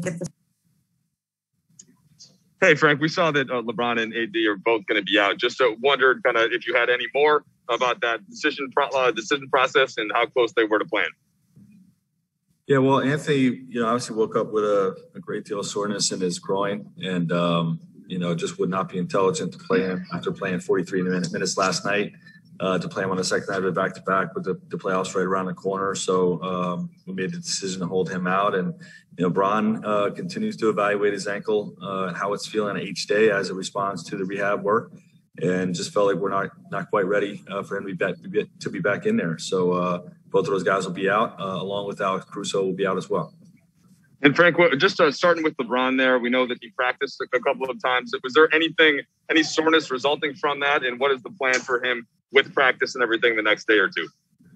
get the Hey, Frank, we saw that uh, LeBron and AD are both going to be out. Just uh, wondered kind of if you had any more about that decision pro- uh, decision process and how close they were to playing. Yeah, well, Anthony, you know, obviously woke up with a, a great deal of soreness in his groin, and um, you know, just would not be intelligent to play him after playing 43 minutes last night. Uh, to play him on the second night of back to back with the, the, playoffs right around the corner. So um, we made the decision to hold him out. And, you know, Bron uh, continues to evaluate his ankle uh, and how it's feeling each day as it responds to the rehab work. And just felt like we're not not quite ready uh, for him to be, back, to be back in there. So uh, both of those guys will be out, along with Alex Caruso will be out as well. And Frank, just uh, starting with LeBron there, we know that he practiced a couple of times. Was there anything, any soreness resulting from that? And what is the plan for him with practice and everything the next day or two?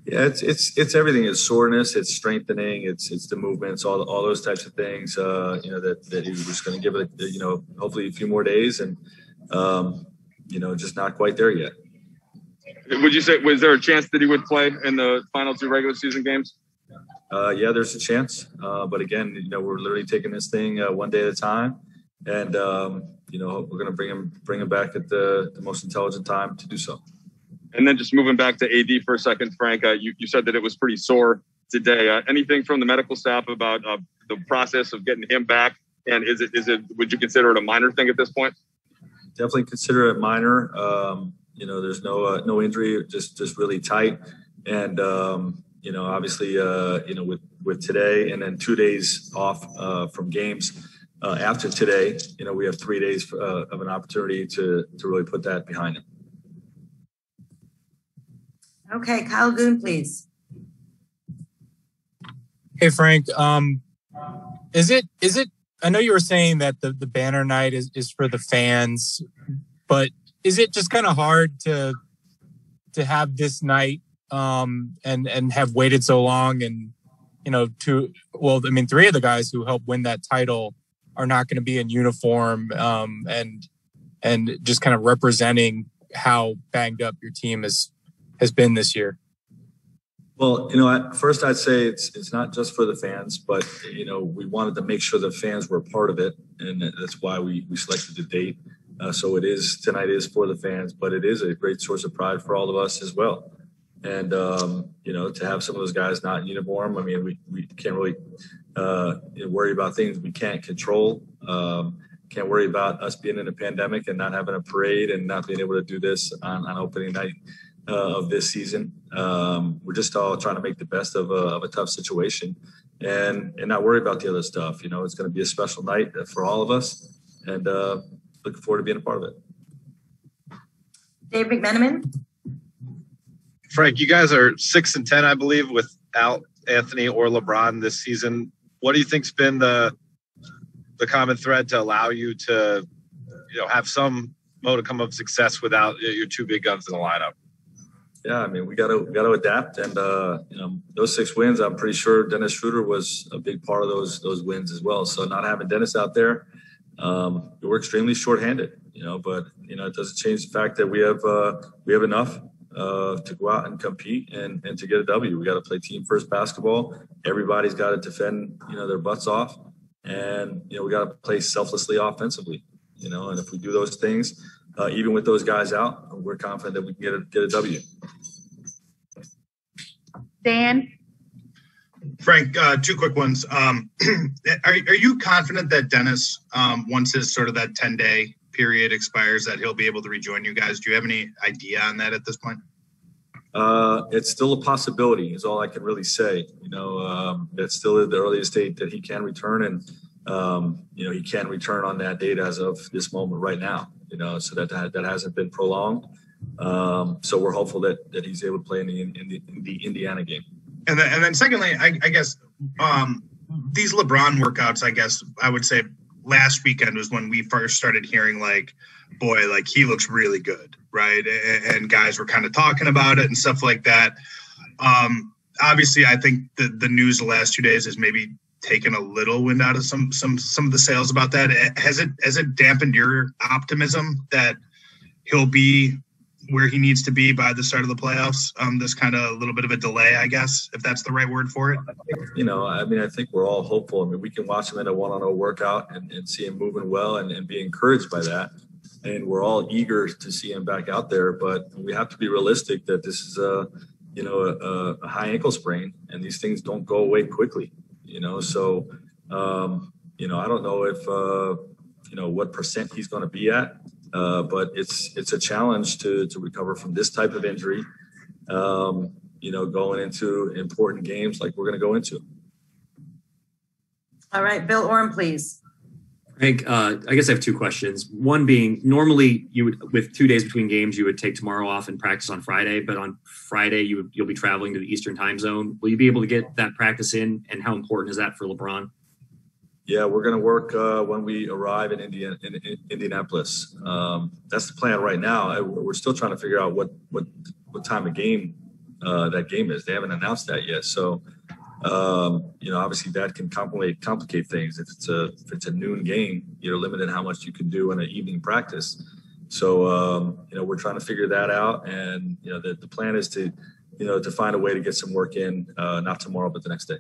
Yeah, it's it's it's everything. It's soreness, it's strengthening, it's it's the movements, all all those types of things. Uh, you know that that he was just going to give it, you know, hopefully a few more days, and um, you know, just not quite there yet. Would you say was there a chance that he would play in the final two regular season games? Uh, yeah, there's a chance, uh, but again, you know, we're literally taking this thing uh, one day at a time, and um, you know, we're going to bring him bring him back at the the most intelligent time to do so. And then just moving back to AD for a second, Frank, uh, you, you said that it was pretty sore today. Uh, anything from the medical staff about uh, the process of getting him back? And is it is it would you consider it a minor thing at this point? Definitely consider it minor. Um, you know, there's no uh, no injury, just just really tight, and um, you know, obviously, uh, you know, with with today and then two days off uh, from games. after today, you know, we have three days of an opportunity to to really put that behind him. Okay, Kyle Goon, please. Hey Frank, um, is it is it? I know you were saying that the the banner night is is for the fans, but is it just kind of hard to to have this night um and and have waited so long and you know to well i mean three of the guys who helped win that title are not going to be in uniform um and and just kind of representing how banged up your team is has been this year? Well, you know, first I'd say it's it's not just for the fans, but you know, we wanted to make sure the fans were part of it, and that's why we we selected the date. Uh, so it is tonight is for the fans, but it is a great source of pride for all of us as well. And um, you know, to have some of those guys not in uniform, I mean, we we can't really uh, worry about things we can't control. Um, can't worry about us being in a pandemic and not having a parade and not being able to do this on, on opening night uh, of this season. Um, we're just all trying to make the best of a, of a tough situation and and not worry about the other stuff. You know, it's going to be a special night for all of us, and uh, looking forward to being a part of it. Dave McMenamin. Frank, you guys are six and ten, I believe, without Anthony or LeBron this season. What do you think's been the the common thread to allow you to, you know, have some modicum of success without your two big guns in the lineup? Yeah, I mean, we got to got to adapt, and uh, you know, those six wins, I'm pretty sure Dennis Schroeder was a big part of those those wins as well. So not having Dennis out there, um, we're extremely shorthanded, you know. But you know, it doesn't change the fact that we have uh, we have enough uh, to go out and compete and and to get a W. We got to play team first basketball. Everybody's got to defend, you know, their butts off, and you know, we got to play selflessly offensively, you know. And if we do those things uh, even with those guys out, we're confident that we can get a, get a W. Dan? Frank, uh, two quick ones. Um, are, are you confident that Dennis, um, once his sort of that 10 day period expires, that he'll be able to rejoin you guys? Do you have any idea on that at this point? Uh, it's still a possibility, is all I can really say. You know, um, it's still the earliest date that he can return, and um, you know he can't return on that date as of this moment right now you know, so that that, that hasn't been prolonged. Um, so we're hopeful that that he's able to play in the in the, in the Indiana game. And then, and then secondly, I, I guess um, these LeBron workouts, I guess I would say last weekend was when we first started hearing like, boy, like he looks really good, right? And, and guys were kind of talking about it and stuff like that. Um, obviously, I think the the news the last two days is maybe taken a little wind out of some some some of the sails about that. Has it has it dampened your optimism that he'll be where he needs to be by the start of the playoffs? Um, this kind of a little bit of a delay, I guess, if that's the right word for it. You know, I mean, I think we're all hopeful. I mean, we can watch him in a one-on-one workout and, and see him moving well and, and be encouraged by that. And we're all eager to see him back out there, but we have to be realistic that this is a, you know, a, a high ankle sprain, and these things don't go away quickly. You know, so um, you know, I don't know if uh, you know what percent he's going to be at, uh, but it's it's a challenge to to recover from this type of injury. Um, you know, going into important games like we're going to go into. All right, Bill Oram, please. Hank, uh, I guess I have two questions. One being, normally you would, with two days between games, you would take tomorrow off and practice on Friday. But on Friday, you would, you'll be traveling to the Eastern Time Zone. Will you be able to get that practice in? And how important is that for LeBron? Yeah, we're going to work uh, when we arrive in, Indiana, in, in Indianapolis. Um, that's the plan right now. I, we're still trying to figure out what what what time of game uh, that game is. They haven't announced that yet, so um, you know, obviously that can complicate complicate things. If it's a if it's a noon game, you're limited how much you can do in an evening practice. So um, you know, we're trying to figure that out, and you know, the, the plan is to you know to find a way to get some work in, uh, not tomorrow, but the next day.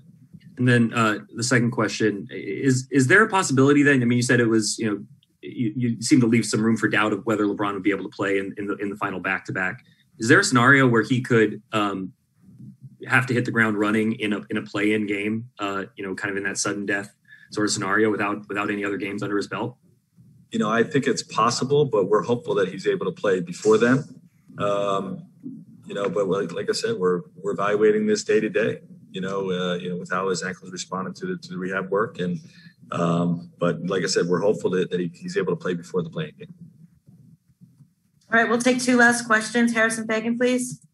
And then uh, the second question is: Is there a possibility then? I mean, you said it was you know you, you seem to leave some room for doubt of whether LeBron would be able to play in, in the in the final back to back. Is there a scenario where he could um, have to hit the ground running in a in a play in game, uh, you know, kind of in that sudden death sort of scenario without without any other games under his belt? You know, I think it's possible, but we're hopeful that he's able to play before then. Um, you know, but like, like I said, we're we're evaluating this day to day. You know, uh, you know, with how his ankles responded to the to the rehab work, and um, but like I said, we're hopeful that, that he, he's able to play before the play in game. All right, we'll take two last questions. Harrison Faigen, please.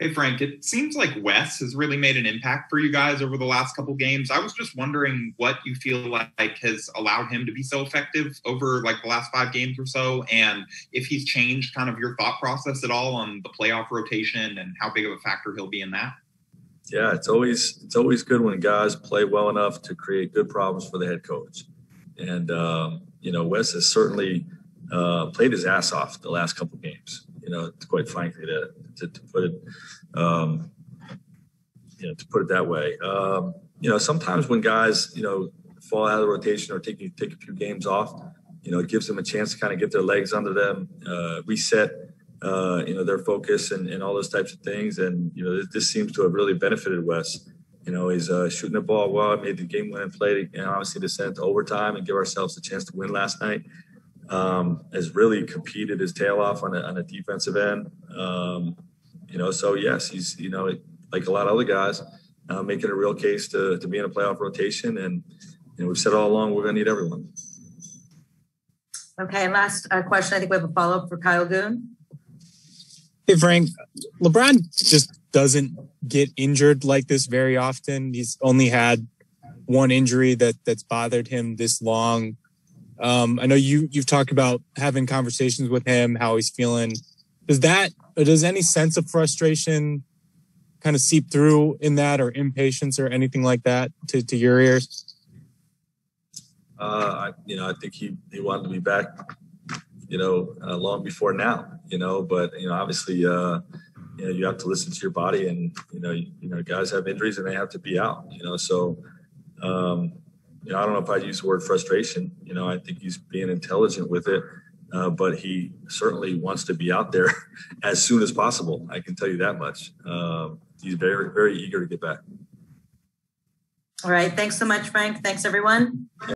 Hey Frank, it seems like Wes has really made an impact for you guys over the last couple games. I was just wondering what you feel like has allowed him to be so effective over like the last five games or so, and if he's changed kind of your thought process at all on the playoff rotation and how big of a factor he'll be in that. Yeah, it's always it's always good when guys play well enough to create good problems for the head coach, and um, you know Wes has certainly uh, played his ass off the last couple games you know, quite frankly, to, to, to put it, um, you know, to put it that way. Um, you know, sometimes when guys, you know, fall out of the rotation or take take a few games off, you know, it gives them a chance to kind of get their legs under them, uh, reset, uh, you know, their focus and, and all those types of things. And you know, this, this seems to have really benefited Wes. You know, he's uh, shooting the ball well, made the game winning play, and obviously to send it to overtime and give ourselves a chance to win last night um, has really competed his tail off on a, on a defensive end. Um, you know, so yes, he's you know like a lot of other guys, uh, making a real case to to be in a playoff rotation, and you know we've said all along we're going to need everyone. Okay, last uh, question. I think we have a follow up for Kyle Goon. Hey Frank, LeBron just doesn't get injured like this very often. He's only had one injury that that's bothered him this long. Um, I know you you've talked about having conversations with him, how he's feeling. Does that does any sense of frustration kind of seep through in that, or impatience, or anything like that to, to your ears? Uh, I, you know, I think he he wanted to be back, you know, uh, long before now. You know, but you know, obviously, uh, you know, you have to listen to your body, and you know, you, you know, guys have injuries and they have to be out. You know, so. Um, you know, I don't know if I'd use the word frustration. You know, I think he's being intelligent with it, uh, but he certainly wants to be out there as soon as possible. I can tell you that much. Uh, he's very, very eager to get back. All right. Thanks so much, Frank. Thanks, everyone.